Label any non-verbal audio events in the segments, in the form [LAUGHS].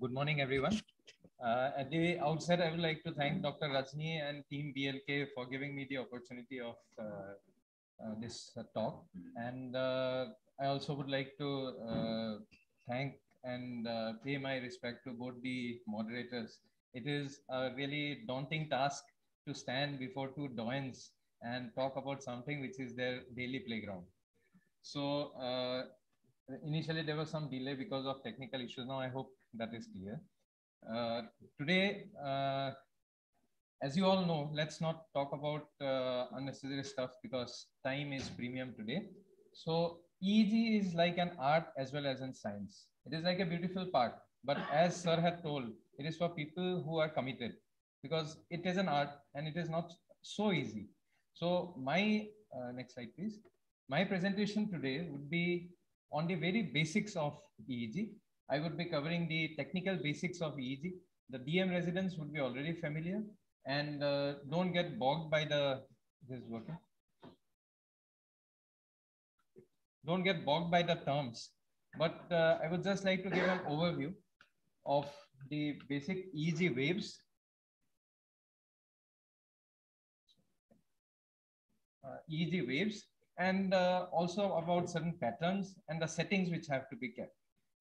Good morning, everyone. Uh, at the outset, I would like to thank Dr. Rajni and Team BLK for giving me the opportunity of uh, uh, this uh, talk. And uh, I also would like to uh, thank and pay my respect to both the moderators. It is a really daunting task to stand before two doyens and talk about something which is their daily playground. So initially there was some delay because of technical issues. Now I hope that is clear. Uh, today, uh, as you all know, let's not talk about uh, unnecessary stuff because time is premium today. So EEG is like an art as well as in science. It is like a beautiful part, but as Sir had told, it is for people who are committed because it is an art and it is not so easy. So my uh, next slide, please. My presentation today would be on the very basics of EEG I would be covering the technical basics of EEG. The DM residents would be already familiar and uh, don't get bogged by the, this is working. Don't get bogged by the terms, but uh, I would just like to give an overview of the basic EEG waves. EEG waves and uh, also about certain patterns and the settings which have to be kept.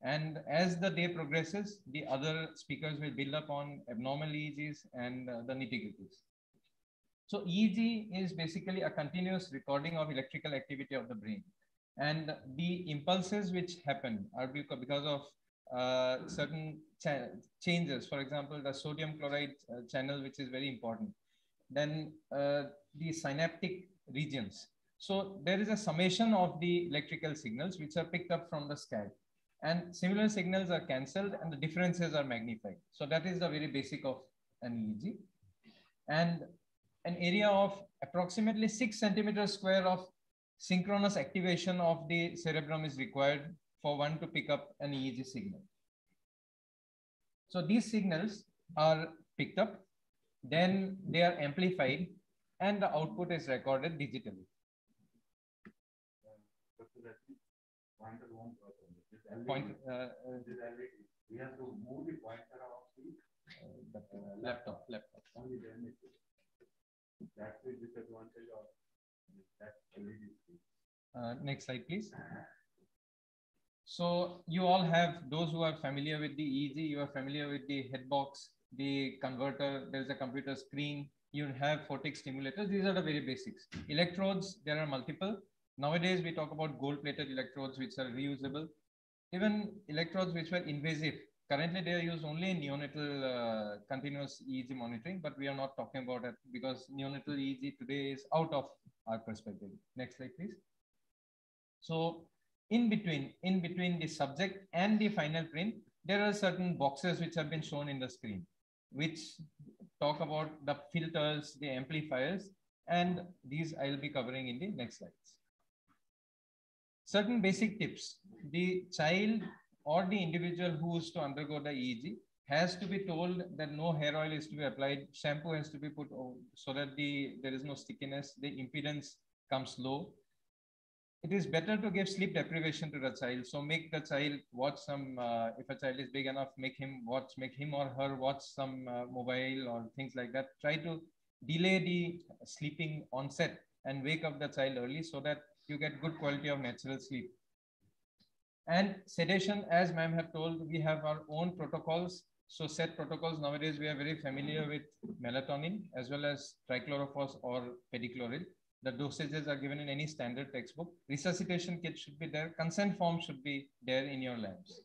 And as the day progresses, the other speakers will build up on abnormal EEGs and uh, the nitty-gritties. So EEG is basically a continuous recording of electrical activity of the brain. And the impulses which happen are because of uh, certain cha changes. For example, the sodium chloride uh, channel, which is very important. Then uh, the synaptic regions. So there is a summation of the electrical signals which are picked up from the scalp and similar signals are cancelled and the differences are magnified. So that is the very basic of an EEG. And an area of approximately six centimeters square of synchronous activation of the cerebrum is required for one to pick up an EEG signal. So these signals are picked up, then they are amplified and the output is recorded digitally point, we have to move the pointer of the laptop, laptop. Only then That's the of next slide, please. So you all have those who are familiar with the EEG, you are familiar with the headbox, the converter, there's a computer screen, you have photic stimulators. These are the very basics. Electrodes, there are multiple. Nowadays, we talk about gold-plated electrodes, which are reusable even electrodes which were invasive, currently they are used only in neonatal uh, continuous EEG monitoring, but we are not talking about it because neonatal EEG today is out of our perspective. Next slide, please. So in between, in between the subject and the final print, there are certain boxes which have been shown in the screen, which talk about the filters, the amplifiers, and these I'll be covering in the next slides certain basic tips. The child or the individual who is to undergo the EEG has to be told that no hair oil is to be applied, shampoo has to be put on so that the there is no stickiness, the impedance comes low. It is better to give sleep deprivation to the child. So make the child watch some, uh, if a child is big enough, make him watch, make him or her watch some uh, mobile or things like that. Try to delay the sleeping onset and wake up the child early so that you get good quality of natural sleep. And sedation, as ma'am have told, we have our own protocols. So set protocols, nowadays we are very familiar with melatonin as well as triclofos or pedicloryl. The dosages are given in any standard textbook. Resuscitation kit should be there. Consent form should be there in your labs.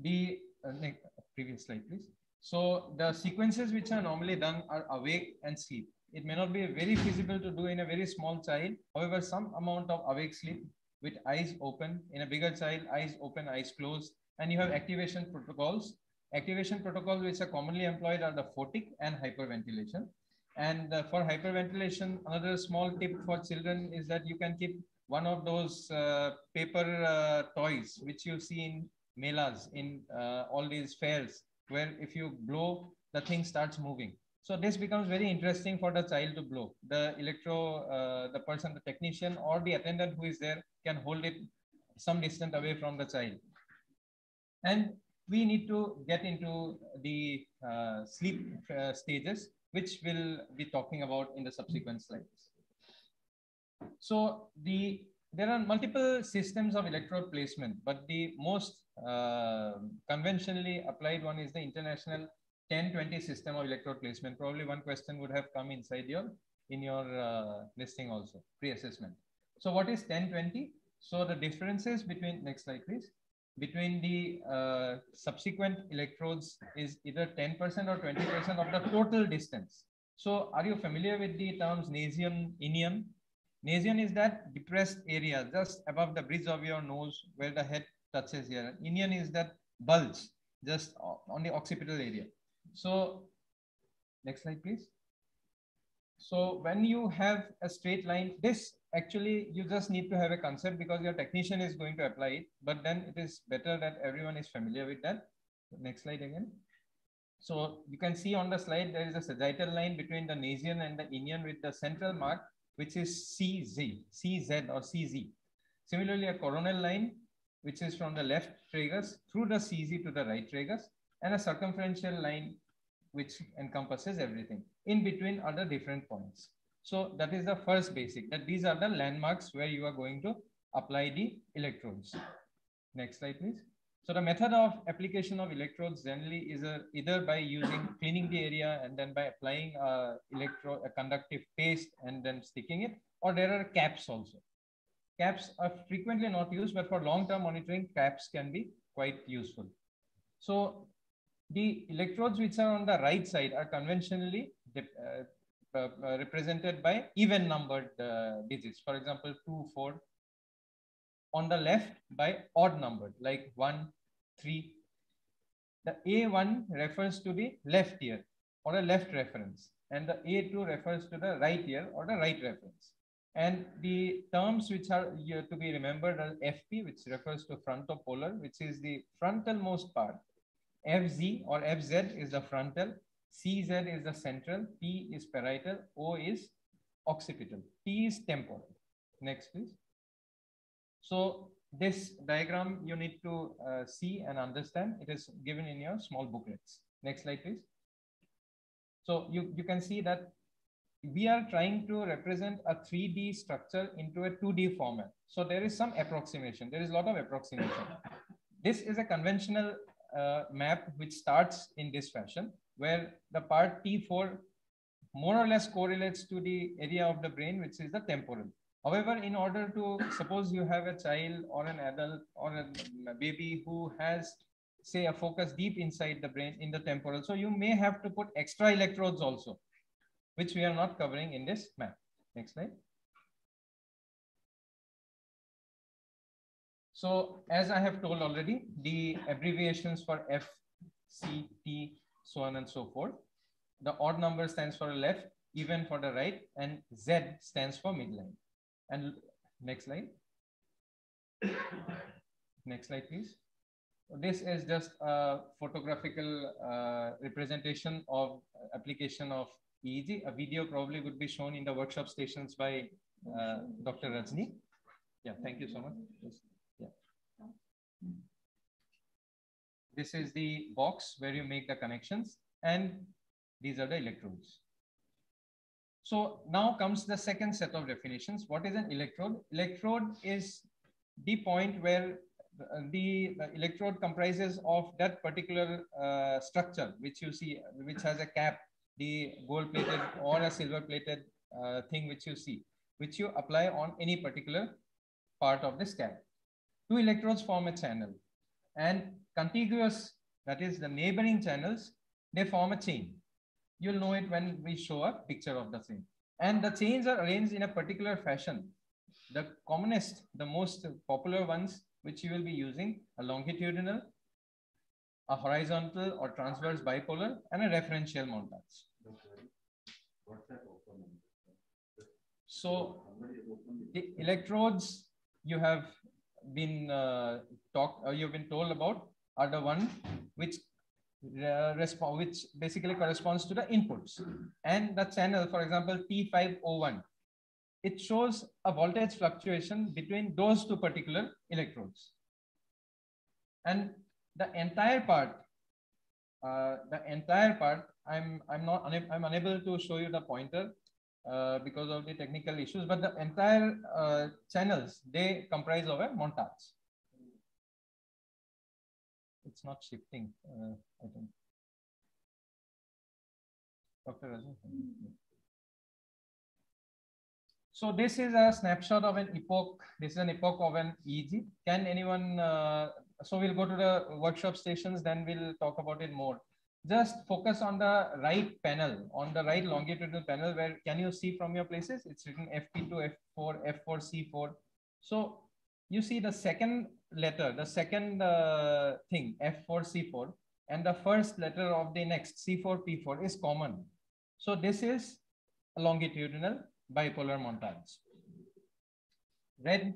The uh, next, previous slide, please. So the sequences which are normally done are awake and sleep. It may not be very feasible to do in a very small child. However, some amount of awake sleep with eyes open. In a bigger child, eyes open, eyes closed. And you have activation protocols. Activation protocols which are commonly employed are the photic and hyperventilation. And uh, for hyperventilation, another small tip for children is that you can keep one of those uh, paper uh, toys which you see in melas, in uh, all these fairs, where if you blow, the thing starts moving. So this becomes very interesting for the child to blow. The electro, uh, the person, the technician or the attendant who is there can hold it some distance away from the child. And we need to get into the uh, sleep uh, stages, which we'll be talking about in the subsequent slides. So the there are multiple systems of electrode placement, but the most uh, conventionally applied one is the international 1020 system of electrode placement. Probably one question would have come inside your in your uh, listing also pre-assessment. So what is 1020? So the differences between next slide, please. Between the uh, subsequent electrodes is either 10% or 20% of the total distance. So are you familiar with the terms nasion, inion? Nasion is that depressed area just above the bridge of your nose where the head touches here. Inion is that bulge just on the occipital area. So next slide, please. So when you have a straight line, this actually you just need to have a concept because your technician is going to apply it, but then it is better that everyone is familiar with that. Next slide again. So you can see on the slide, there is a sagittal line between the nasion and the inion with the central mark, which is CZ, CZ or CZ. Similarly, a coronal line, which is from the left tragus through the CZ to the right tragus, and a circumferential line which encompasses everything. In between are the different points. So that is the first basic, that these are the landmarks where you are going to apply the electrodes. Next slide, please. So the method of application of electrodes generally is a, either by using [COUGHS] cleaning the area and then by applying a, electro, a conductive paste and then sticking it, or there are caps also. Caps are frequently not used, but for long-term monitoring, caps can be quite useful. So the electrodes which are on the right side are conventionally uh, uh, uh, represented by even numbered uh, digits. For example, 2, 4. On the left by odd numbered, like 1, 3. The A1 refers to the left ear or a left reference. And the A2 refers to the right ear or the right reference. And the terms which are to be remembered are FP, which refers to frontopolar, which is the frontalmost part FZ or FZ is the frontal, CZ is the central, P is parietal, O is occipital, T is temporal. Next, please. So this diagram you need to uh, see and understand. It is given in your small booklets. Next slide, please. So you, you can see that we are trying to represent a 3D structure into a 2D format. So there is some approximation. There is a lot of approximation. This is a conventional uh, map which starts in this fashion, where the part T4 more or less correlates to the area of the brain, which is the temporal. However, in order to suppose you have a child or an adult or a baby who has, say, a focus deep inside the brain in the temporal, so you may have to put extra electrodes also, which we are not covering in this map. Next slide. So as I have told already, the abbreviations for F, C, T, so on and so forth. The odd number stands for left, even for the right, and Z stands for midline. And next slide. next slide, please. This is just a photographical uh, representation of application of EEG. A video probably would be shown in the workshop stations by uh, Dr. Rajni. Yeah, thank you so much. This is the box where you make the connections and these are the electrodes. So now comes the second set of definitions. What is an electrode? Electrode is the point where the, the electrode comprises of that particular uh, structure, which you see, which has a cap, the gold plated or a silver plated uh, thing which you see, which you apply on any particular part of this cap. Two electrodes form a channel and contiguous, that is the neighboring channels, they form a chain. You'll know it when we show a picture of the chain. And the chains are arranged in a particular fashion. The commonest, the most popular ones, which you will be using, a longitudinal, a horizontal or transverse bipolar, and a referential montage. So the electrodes you have been uh, talked, uh, you've been told about are the one which uh, response, which basically corresponds to the inputs. And the channel, for example, T501, it shows a voltage fluctuation between those two particular electrodes. And the entire part, uh, the entire part, I'm I'm not I'm unable to show you the pointer uh, because of the technical issues, but the entire uh, channels they comprise of a montage it's not shifting, uh, I think. Dr. So this is a snapshot of an epoch. This is an epoch of an EEG. Can anyone, uh, so we'll go to the workshop stations, then we'll talk about it more. Just focus on the right panel, on the right longitudinal panel where can you see from your places? It's written FP2, F4, F4, C4. So you see the second letter, the second uh, thing, F4, C4, and the first letter of the next C4, P4 is common. So this is a longitudinal bipolar montage. Red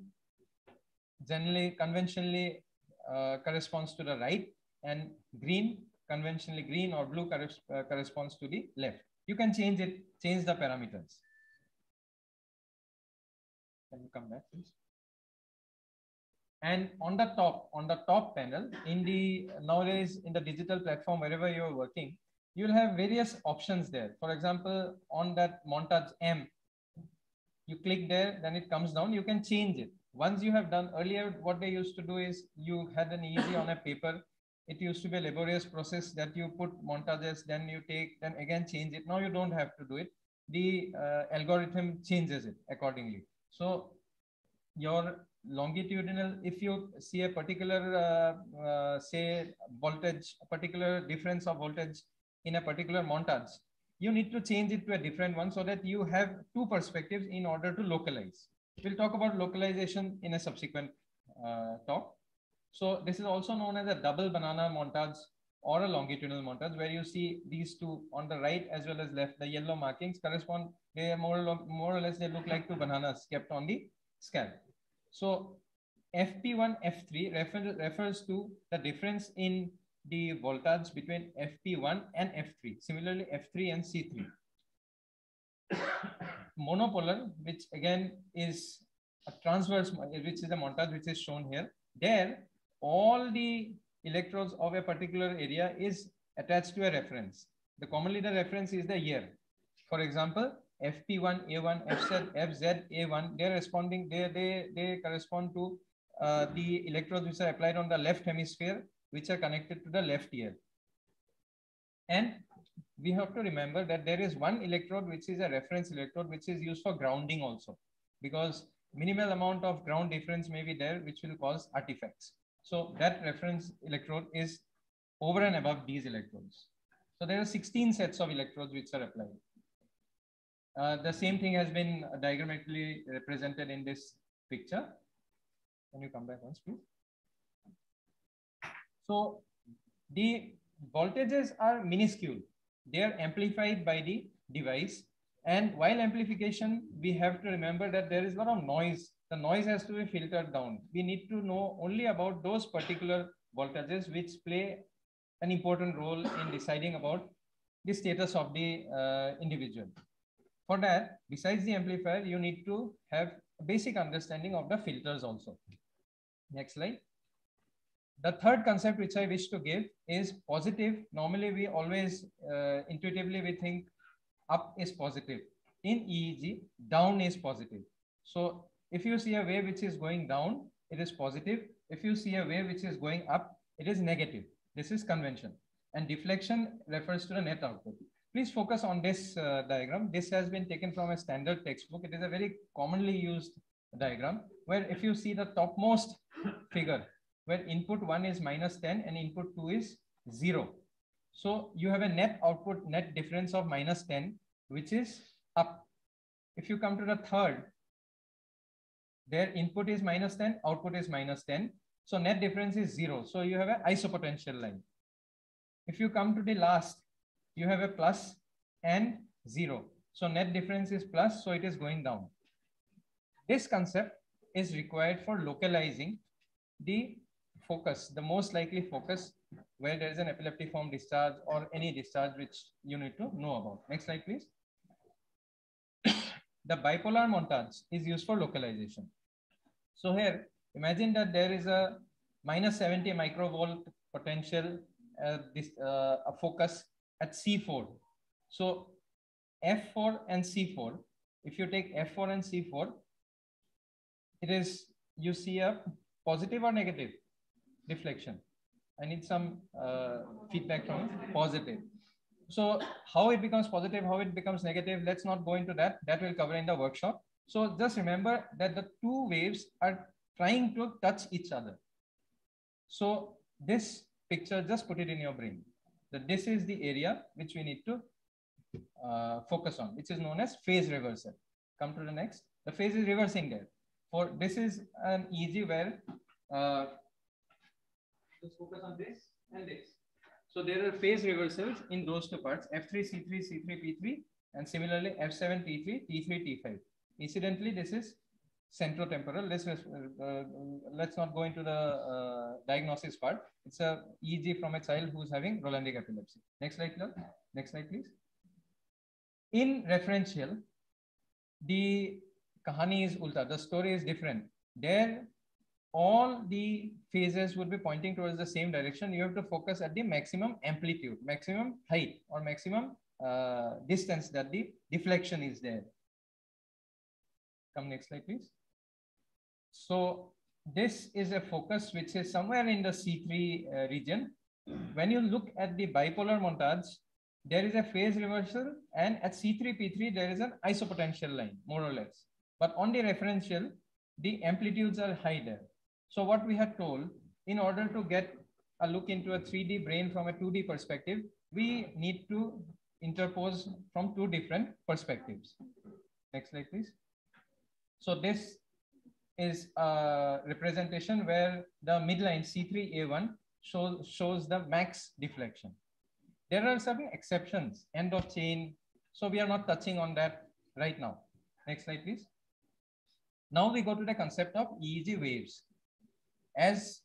generally conventionally uh, corresponds to the right and green conventionally green or blue uh, corresponds to the left. You can change it, change the parameters. Can you come back please? And on the top, on the top panel, in the nowadays in the digital platform, wherever you're working, you'll have various options there. For example, on that montage M, you click there, then it comes down, you can change it. Once you have done earlier, what they used to do is you had an EEG on a paper. It used to be a laborious process that you put montages, then you take, then again change it. Now you don't have to do it. The uh, algorithm changes it accordingly. So your longitudinal, if you see a particular, uh, uh, say, voltage, a particular difference of voltage in a particular montage, you need to change it to a different one so that you have two perspectives in order to localize. We'll talk about localization in a subsequent uh, talk. So this is also known as a double banana montage or a longitudinal montage where you see these two on the right as well as left, the yellow markings correspond, they are more, more or less, they look like two bananas kept on the scale. So FP1, F3 refer, refers to the difference in the voltage between FP1 and F3. Similarly, F3 and C3. [COUGHS] Monopolar, which again is a transverse, which is a montage which is shown here. There, all the electrodes of a particular area is attached to a reference. The commonly the reference is the year. For example, FP1, A1, FZ, FZ, A1, they're responding, they, they, they correspond to uh, the electrodes which are applied on the left hemisphere, which are connected to the left ear. And we have to remember that there is one electrode, which is a reference electrode, which is used for grounding also, because minimal amount of ground difference may be there, which will cause artifacts. So that reference electrode is over and above these electrodes. So there are 16 sets of electrodes which are applied. Uh, the same thing has been diagrammatically represented in this picture. Can you come back once, please? So the voltages are minuscule. They are amplified by the device. And while amplification, we have to remember that there is a lot of noise. The noise has to be filtered down. We need to know only about those particular voltages which play an important role in deciding about the status of the uh, individual. For that, besides the amplifier, you need to have a basic understanding of the filters also. Next slide. The third concept which I wish to give is positive. Normally, we always uh, intuitively we think up is positive. In EEG, down is positive. So if you see a wave which is going down, it is positive. If you see a wave which is going up, it is negative. This is convention. And deflection refers to the net output. Please focus on this uh, diagram. This has been taken from a standard textbook. It is a very commonly used diagram where if you see the topmost figure where input 1 is minus 10 and input 2 is 0. So you have a net output net difference of minus 10 which is up. If you come to the third, their input is minus 10, output is minus 10. So net difference is 0. So you have an isopotential line. If you come to the last, you have a plus and zero. So net difference is plus, so it is going down. This concept is required for localizing the focus, the most likely focus where there is an epileptiform discharge or any discharge which you need to know about. Next slide, please. The bipolar montage is used for localization. So here, imagine that there is a minus 70 microvolt potential, uh, this, uh, a focus at C4. So F4 and C4, if you take F4 and C4, it is, you see a positive or negative deflection. I need some uh, feedback from positive. So how it becomes positive, how it becomes negative, let's not go into that. That will cover in the workshop. So just remember that the two waves are trying to touch each other. So this picture, just put it in your brain. That this is the area which we need to uh, focus on, which is known as phase reversal. Come to the next. The phase is reversing there. For this is an EEG where uh, just focus on this and this. So there are phase reversals in those two parts, F3, C3, C3, P3, and similarly F7, T3, T3, T5. Incidentally, this is centrotemporal. Let's, uh, let's not go into the uh, diagnosis part. It's a EEG from a child who's having Rolandic epilepsy. Next slide, please. Next slide, please. In referential, the kahani is ulta. The story is different. There, all the phases would be pointing towards the same direction. You have to focus at the maximum amplitude, maximum height, or maximum uh, distance that the deflection is there. Come next slide, please. So this is a focus which is somewhere in the C3 uh, region. When you look at the bipolar montage, there is a phase reversal and at C3, P3, there is an isopotential line, more or less. But on the referential, the amplitudes are high there. So what we had told, in order to get a look into a 3D brain from a 2D perspective, we need to interpose from two different perspectives. Next slide, please. So this is a representation where the midline C3A1 shows, shows the max deflection. There are certain exceptions, end of chain. So we are not touching on that right now. Next slide, please. Now we go to the concept of EEG waves. As,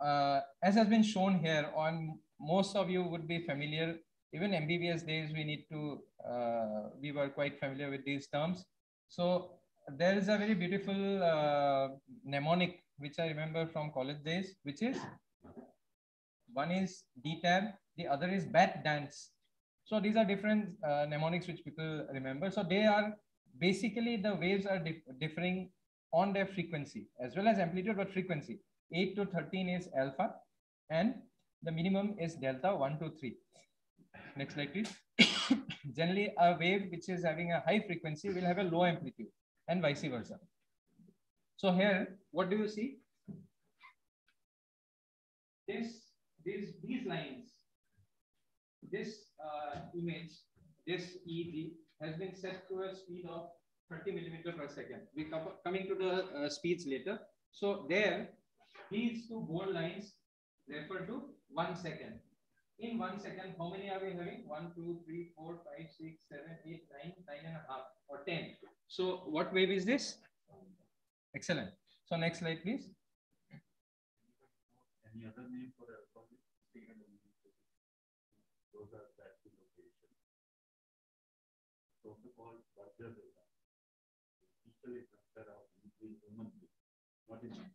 uh, as has been shown here on most of you would be familiar, even MBBS days, we need to, uh, we were quite familiar with these terms. So there is a very beautiful uh, mnemonic which I remember from college days, which is one is DTAB, the other is bat dance. So these are different uh, mnemonics which people remember. So they are basically the waves are dif differing on their frequency as well as amplitude, but frequency. 8 to 13 is alpha and the minimum is delta 1 to 3. Next slide, please. [COUGHS] Generally, a wave which is having a high frequency will have a low amplitude and vice versa. So here, what do you see? This, these, these lines, this uh, image, this EEG has been set to a speed of 30 millimeter per second. We come coming to the uh, speeds later. So there, these two bold lines refer to one second. In one second, how many are we having? One, two, three, four, five, six, seven, eight, nine, nine and a half, or 10. So what wave is this? Excellent. So next slide, please. Any other name for a Those are location. So-called Usually of human Germany,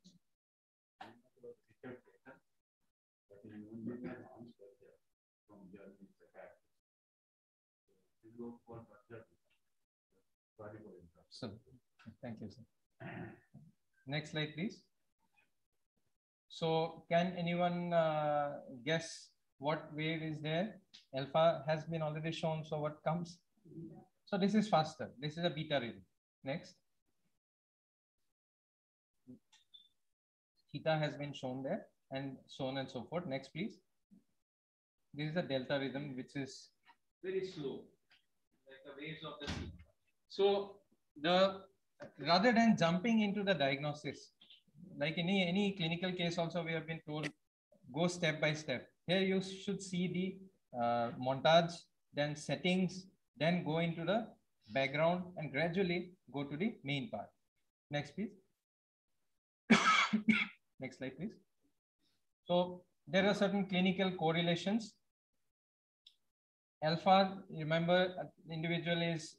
So, thank you, sir. Next slide, please. So, can anyone uh, guess what wave is there? Alpha has been already shown. So, what comes? So, this is faster. This is a beta rhythm. Next. Theta has been shown there and so on and so forth. Next, please. This is a delta rhythm, which is very slow, like the waves of the sea. So the rather than jumping into the diagnosis, like any any clinical case, also we have been told go step by step. Here you should see the uh, montage, then settings, then go into the background and gradually go to the main part. Next, please. Next slide, please. So there are certain clinical correlations. Alpha, remember, individual is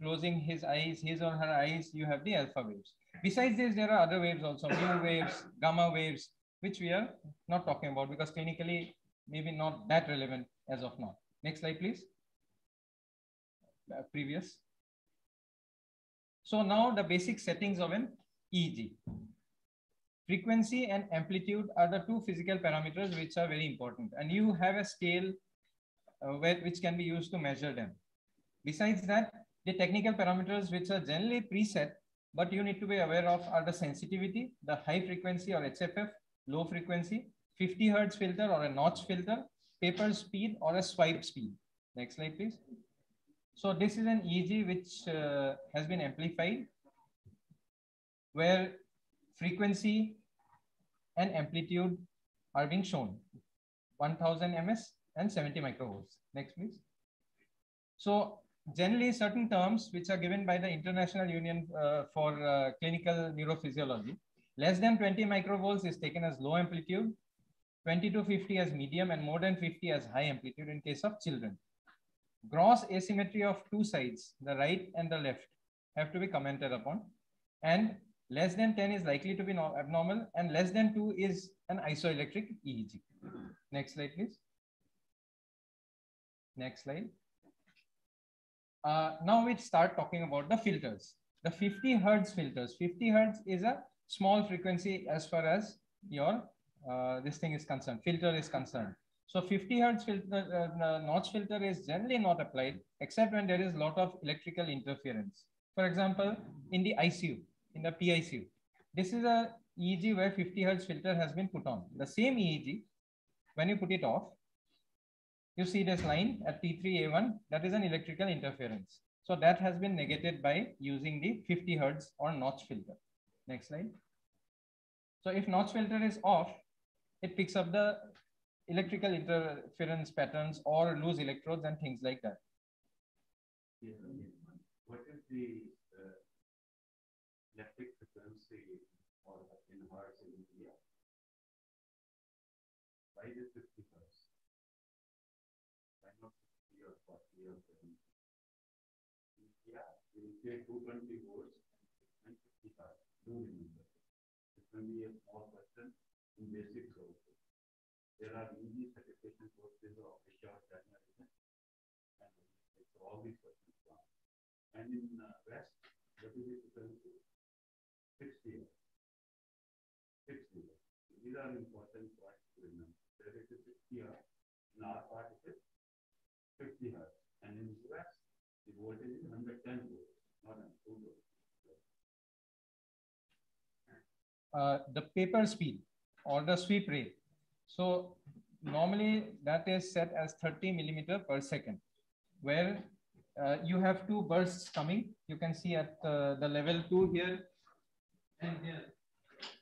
closing his eyes, his or her eyes, you have the alpha waves. Besides this, there are other waves also, mu waves, gamma waves, which we are not talking about because clinically, maybe not that relevant as of now. Next slide, please. Uh, previous. So now the basic settings of an EEG. Frequency and amplitude are the two physical parameters which are very important. And you have a scale uh, where, which can be used to measure them. Besides that, the technical parameters which are generally preset, but you need to be aware of are the sensitivity, the high frequency or HFF, low frequency, 50 hertz filter or a notch filter, paper speed or a swipe speed. Next slide, please. So this is an EEG which uh, has been amplified where frequency and amplitude are being shown 1000 ms and 70 microvolts. Next, please. So generally certain terms which are given by the International Union uh, for uh, Clinical Neurophysiology, less than 20 microvolts is taken as low amplitude, 20 to 50 as medium and more than 50 as high amplitude in case of children. Gross asymmetry of two sides, the right and the left, have to be commented upon. And less than 10 is likely to be abnormal and less than 2 is an isoelectric EEG. Next slide, please. Next slide. Uh, now we start talking about the filters. The 50 hertz filters. 50 hertz is a small frequency as far as your uh, this thing is concerned, filter is concerned. So 50 hertz filter, uh, notch filter is generally not applied except when there is a lot of electrical interference. For example, in the ICU, in the PICU, this is a EEG where 50 hertz filter has been put on. The same EEG, when you put it off, you see this line at T3A1, that is an electrical interference. So that has been negated by using the 50 hertz or notch filter. Next slide. So if notch filter is off, it picks up the electrical interference patterns or loose electrodes and things like that. Yeah. What is the electric frequency or in hertz in India? Why is it 50 hertz? Why not 50 or 40 or 70? Yeah, we will say 220 volts and 50 hertz. Do remember. It will be a small question in basic also. There are EEG certification courses of HR journalism and so all these questions. And in uh, West, what is equal to? 60 years. 60 years. These are important points remember. There is a 60 years. In our part, it is 50 hertz. And in US, the voltage is 110 volts, not 2 volts. Uh, the paper speed or the sweep rate so normally that is set as 30 millimeter per second, where uh, you have two bursts coming. You can see at uh, the level two here and here.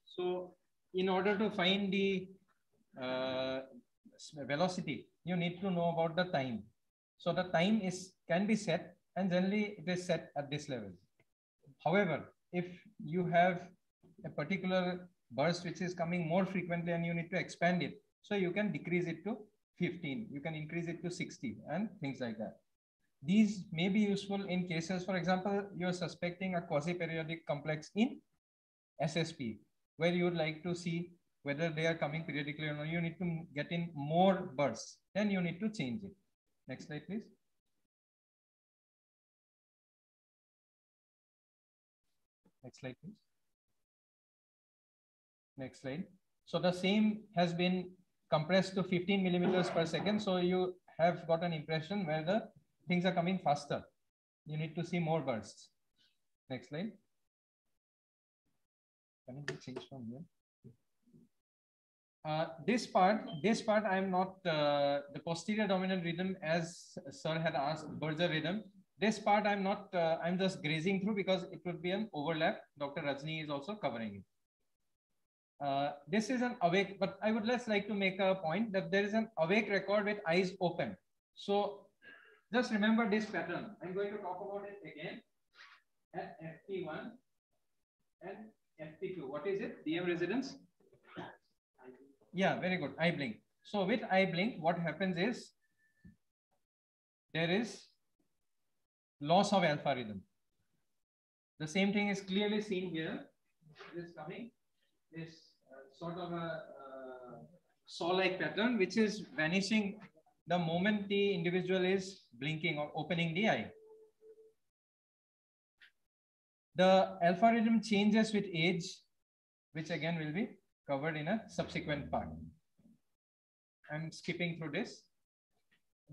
So in order to find the uh, velocity, you need to know about the time. So the time is can be set and generally it is set at this level. However, if you have a particular burst which is coming more frequently and you need to expand it. So you can decrease it to 15, you can increase it to 60 and things like that. These may be useful in cases, for example, you're suspecting a quasi-periodic complex in SSP, where you would like to see whether they are coming periodically or not. You need to get in more bursts, then you need to change it. Next slide, please. Next slide, please. Next slide. So the same has been compressed to 15 millimeters per second. So you have got an impression where the things are coming faster. You need to see more bursts. Next slide. Can it be changed from here? Uh, this part, this part, I am not uh, the posterior dominant rhythm as Sir had asked, Berger rhythm. This part I'm not, uh, I'm just grazing through because it would be an overlap. Dr. Rajni is also covering it. Uh, this is an awake, but I would just like to make a point that there is an awake record with eyes open. So just remember this pattern. I'm going to talk about it again at FP1 and FP2. What is it? DM residents? Yeah, very good. Eye blink. So with eye blink, what happens is there is loss of alpha rhythm. The same thing is clearly seen here. This coming, this uh, sort of a uh, saw-like pattern, which is vanishing the moment the individual is blinking or opening the eye. The alpha rhythm changes with age, which again will be covered in a subsequent part. I'm skipping through this.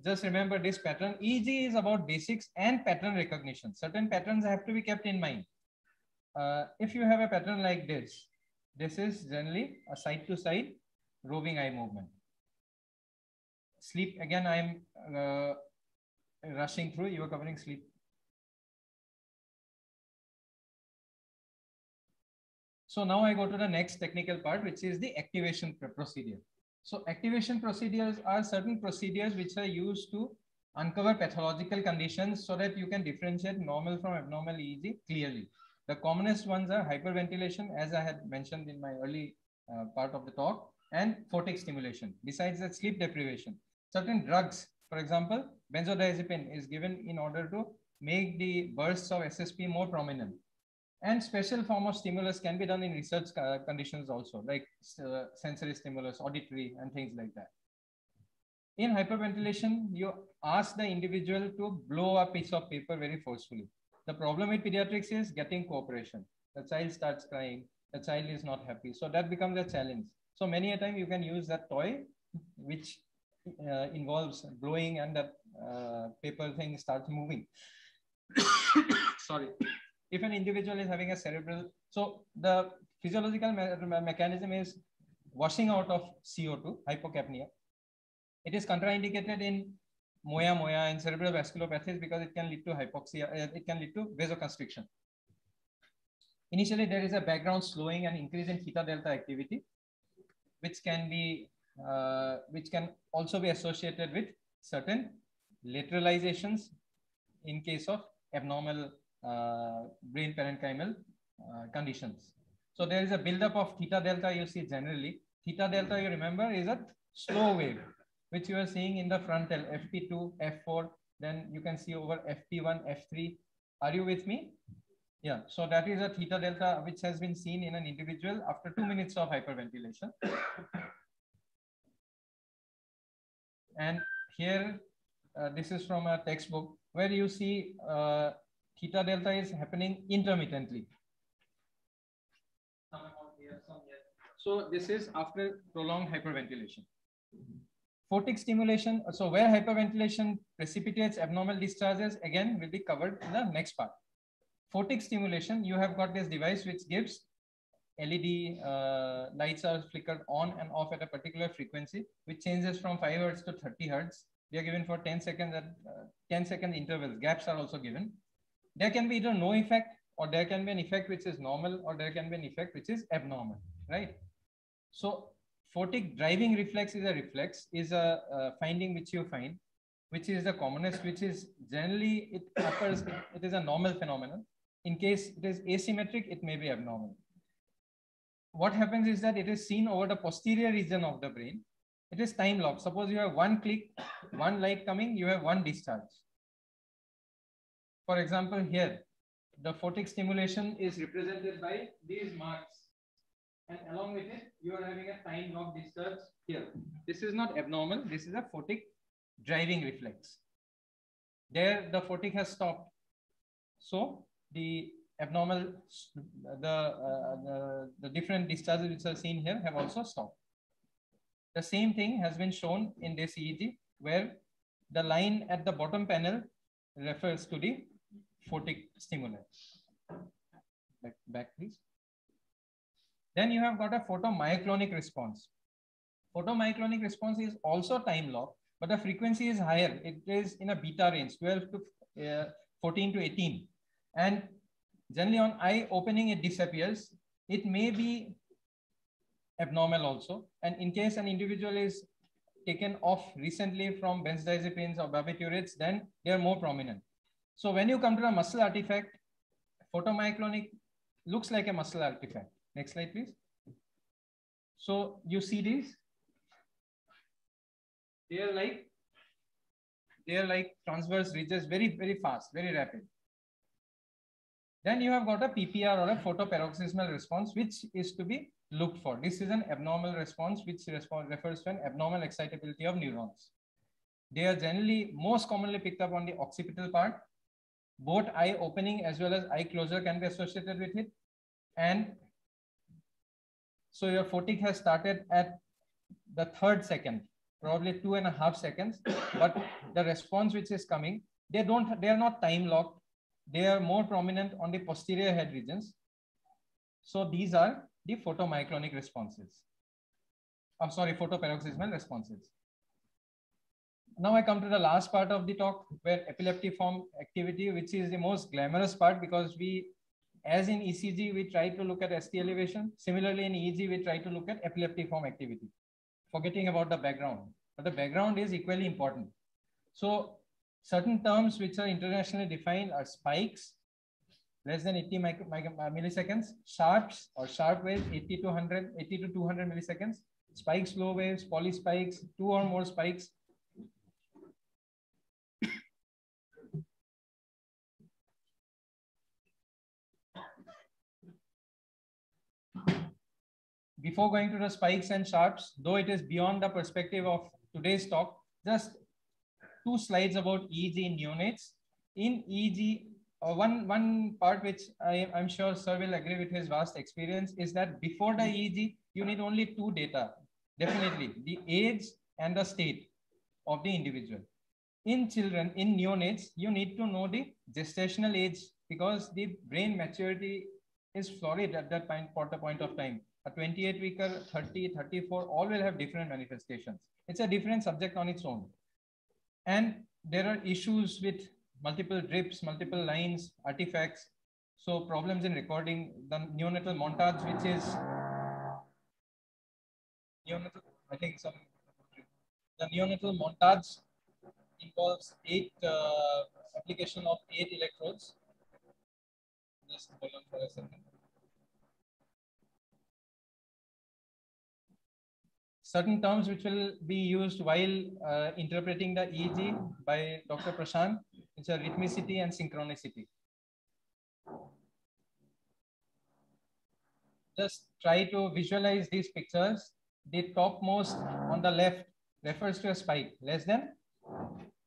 Just remember this pattern. EEG is about basics and pattern recognition. Certain patterns have to be kept in mind. Uh, if you have a pattern like this, this is generally a side to side roving eye movement. Sleep, again, I'm uh, rushing through, you are covering sleep. So now I go to the next technical part, which is the activation procedure. So activation procedures are certain procedures which are used to uncover pathological conditions so that you can differentiate normal from abnormal EEG clearly. The commonest ones are hyperventilation, as I had mentioned in my early uh, part of the talk, and photic stimulation. Besides that, sleep deprivation. Certain drugs, for example, benzodiazepine is given in order to make the bursts of SSP more prominent. And special form of stimulus can be done in research conditions also, like uh, sensory stimulus, auditory, and things like that. In hyperventilation, you ask the individual to blow a piece of paper very forcefully. The problem with pediatrics is getting cooperation. The child starts crying, the child is not happy. So that becomes a challenge. So many a time you can use that toy, which uh, involves blowing and that uh, paper thing starts moving. [COUGHS] Sorry if an individual is having a cerebral, so the physiological me mechanism is washing out of CO2, hypocapnia. It is contraindicated in moya moya and cerebral vasculopathies because it can lead to hypoxia, uh, it can lead to vasoconstriction. Initially, there is a background slowing and increase in theta delta activity, which can be, uh, which can also be associated with certain lateralizations in case of abnormal brain parenchymal uh, conditions. So there is a buildup of theta delta you see generally. Theta delta, you remember, is a slow wave, which you are seeing in the frontal FP2, F4. Then you can see over FP1, F3. Are you with me? Yeah, so that is a theta delta which has been seen in an individual after two minutes of hyperventilation. and here, uh, this is from a textbook where you see uh, theta delta is happening intermittently. So this is after prolonged hyperventilation. Photic stimulation, so where hyperventilation precipitates abnormal discharges, again will be covered in the next part. Photic stimulation, you have got this device which gives LED uh, lights are flickered on and off at a particular frequency, which changes from 5 hertz to 30 hertz. They are given for 10 seconds at uh, 10 second intervals. Gaps are also given there can be either no effect or there can be an effect which is normal or there can be an effect which is abnormal, right? So photic driving reflex is a reflex, is a, a finding which you find, which is the commonest, which is generally it occurs, it, it is a normal phenomenon. In case it is asymmetric, it may be abnormal. What happens is that it is seen over the posterior region of the brain. It is time locked. Suppose you have one click, one light coming, you have one discharge. For example, here, the photic stimulation is represented by these marks. And along with it, you are having a time lock discharge here. This is not abnormal. This is a photic driving reflex. There, the photic has stopped. So the abnormal, the, uh, the, the different discharges which are seen here have also stopped. The same thing has been shown in this EEG where the line at the bottom panel refers to the photic stimuli. Back, back please. Then you have got a photomyoclonic response. Photomyoclonic response is also time locked, but the frequency is higher. It is in a beta range, 12 to uh, 14 to 18. And generally on eye opening, it disappears. It may be abnormal also. And in case an individual is taken off recently from benzodiazepines or barbiturates, then they are more prominent. So when you come to a muscle artifact, photomyoclonic looks like a muscle artifact. Next slide, please. So you see these, they are like they are like transverse ridges, very, very fast, very rapid. Then you have got a PPR or a photoparoxysmal response, which is to be looked for. This is an abnormal response, which refers to an abnormal excitability of neurons. They are generally most commonly picked up on the occipital part. Both eye opening as well as eye closure can be associated with it. And so your photic has started at the third second, probably two and a half seconds. But the response which is coming, they don't, they are not time locked. They are more prominent on the posterior head regions. So these are the photomyoclonic responses. I'm sorry, photoparoxysmal responses. Now I come to the last part of the talk where epileptiform activity, which is the most glamorous part because we, as in ECG, we try to look at ST elevation. Similarly, in EEG, we try to look at epileptiform activity, forgetting about the background. But the background is equally important. So certain terms which are internationally defined are spikes, less than 80 uh, milliseconds, sharps or sharp waves, 80 to 100, 80 to 200 milliseconds, spikes, slow waves, polyspikes, two or more spikes, before going to the spikes and sharps, though it is beyond the perspective of today's talk, just two slides about EEG in neonates. In EEG, uh, one, one part which I, I'm sure Sir will agree with his vast experience is that before the EEG, you need only two data, definitely, the age and the state of the individual. In children, in neonates, you need to know the gestational age because the brain maturity is florid at that point, for the point of time a 28 weeker, 30, 34, all will have different manifestations. It's a different subject on its own. And there are issues with multiple drips, multiple lines, artifacts. So problems in recording the neonatal montage, which is neonatal, I think some, the neonatal montage involves eight uh, application of eight electrodes. Just hold on for a second. Certain terms which will be used while uh, interpreting the EEG by Dr. Prashant, which are rhythmicity and synchronicity. Just try to visualize these pictures. The topmost on the left refers to a spike, less than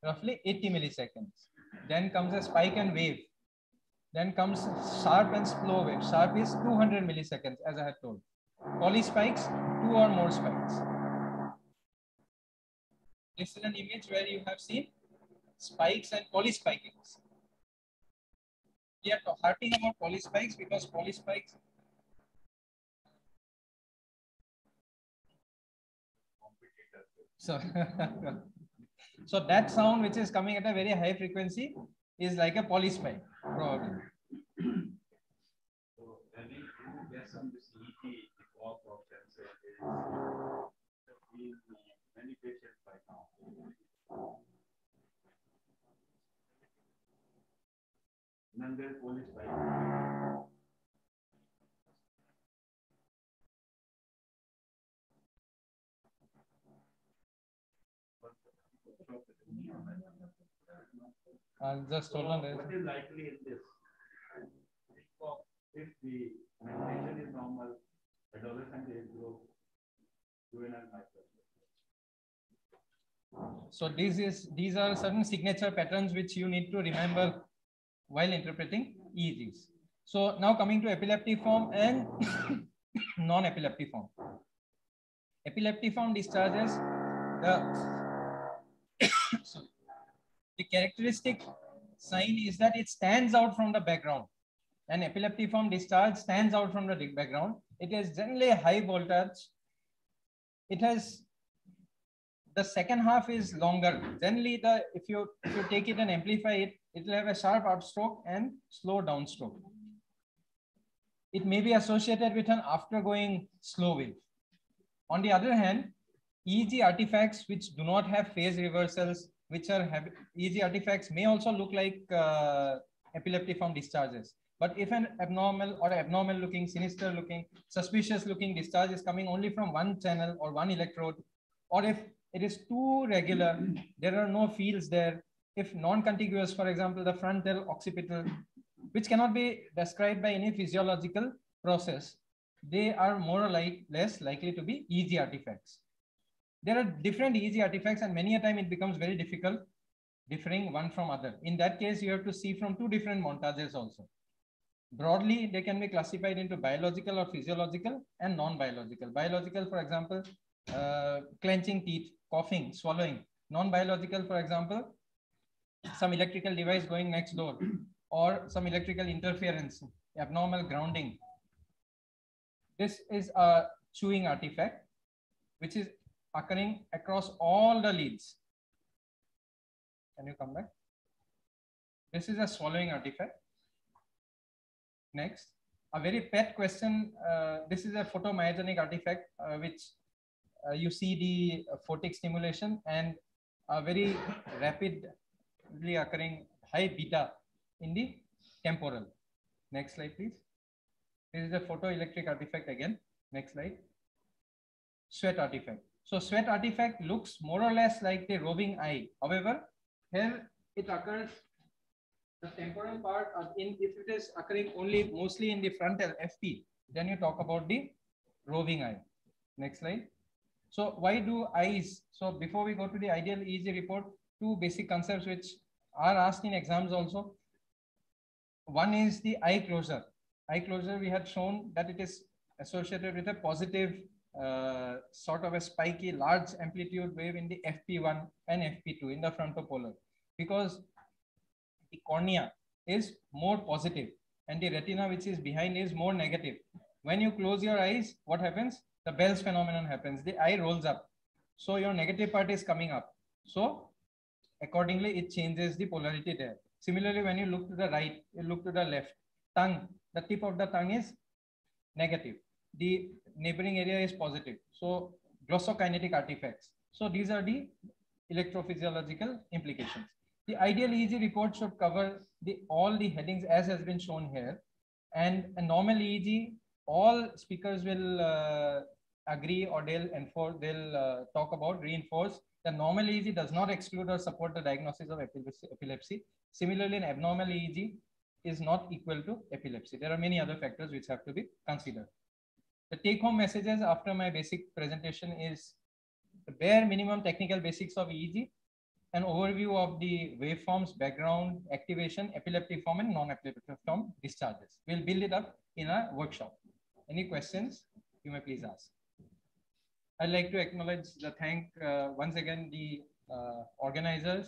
roughly 80 milliseconds. Then comes a spike and wave. Then comes sharp and slow wave. Sharp is 200 milliseconds, as I had told. Poly spikes, two or more spikes. This is an image where you have seen spikes and polyspikings. We are harping about polyspikes because polyspikes so [LAUGHS] so that sound which is coming at a very high frequency is like a polyspike probably so when you get some this ET, the walk of sensor is many patients Nangal police bike. I'll just hold on. What is likely in this? If the mentation is normal, adolescent age group, juvenile. So these is these are certain signature patterns which you need to remember while interpreting EEGs. So now coming to epileptiform and [COUGHS] non-epileptiform. Epileptiform discharges the [COUGHS] the characteristic sign is that it stands out from the background. An epileptiform discharge stands out from the background. It is generally high voltage. It has the second half is longer. Generally, the if you if you take it and amplify it, it will have a sharp upstroke and slow downstroke. It may be associated with an aftergoing slow wave. On the other hand, EEG artifacts which do not have phase reversals, which are EEG artifacts may also look like uh, epileptiform discharges. But if an abnormal or abnormal looking, sinister looking, suspicious looking discharge is coming only from one channel or one electrode, or if it is too regular, there are no fields there. If non-contiguous, for example, the frontal occipital, which cannot be described by any physiological process, they are more or like, less likely to be EEG artifacts. There are different EEG artifacts and many a time it becomes very difficult differing one from other. In that case, you have to see from two different montages also. Broadly, they can be classified into biological or physiological and non-biological. Biological, for example, uh, clenching teeth, coughing, swallowing. Non-biological, for example, some electrical device going next door [CLEARS THROAT] or some electrical interference, abnormal grounding. This is a chewing artifact, which is occurring across all the leads. Can you come back? This is a swallowing artifact. Next, a very pet question. Uh, this is a photomyogenic artifact, uh, which Uh, you see the uh, photic stimulation and a very rapidly occurring high beta in the temporal. Next slide, please. This is a photoelectric artifact again. Next slide. Sweat artifact. So sweat artifact looks more or less like the roving eye. However, here it occurs the temporal part in if it is occurring only mostly in the frontal FP, then you talk about the roving eye. Next slide. So why do eyes? So before we go to the ideal EEG report, two basic concepts which are asked in exams also. One is the eye closure. Eye closure, we had shown that it is associated with a positive uh, sort of a spiky large amplitude wave in the FP1 and FP2 in the frontopolar because the cornea is more positive and the retina which is behind is more negative. When you close your eyes, what happens? The Bell's phenomenon happens. The eye rolls up. So your negative part is coming up. So accordingly, it changes the polarity there. Similarly, when you look to the right, you look to the left, tongue, the tip of the tongue is negative. The neighboring area is positive. So glossokinetic artifacts. So these are the electrophysiological implications. The ideal EEG report should cover the, all the headings as has been shown here. And a normal EEG, all speakers will uh, agree or they'll enforce, they'll uh, talk about, reinforce. The normal EEG does not exclude or support the diagnosis of epilepsy. Similarly, an abnormal EEG is not equal to epilepsy. There are many other factors which have to be considered. The take home messages after my basic presentation is the bare minimum technical basics of EEG, an overview of the waveforms, background, activation, epileptiform and non-epileptic form discharges. We'll build it up in a workshop. Any questions, you may please ask. I'd like to acknowledge the thank uh, once again the uh, organizers